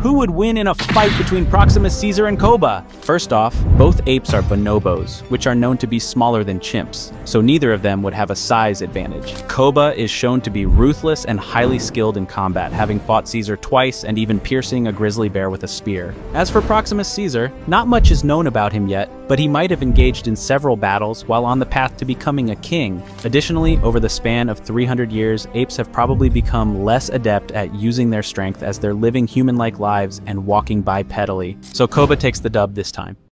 Who would win in a fight between Proximus Caesar and Koba? First off, both apes are bonobos, which are known to be smaller than chimps, so neither of them would have a size advantage. Koba is shown to be ruthless and highly skilled in combat, having fought Caesar twice and even piercing a grizzly bear with a spear. As for Proximus Caesar, not much is known about him yet, but he might have engaged in several battles while on the path to becoming a king. Additionally, over the span of 300 years, apes have probably become less adept at using their strength as they're living human-like lives and walking bipedally. So Koba takes the dub this time.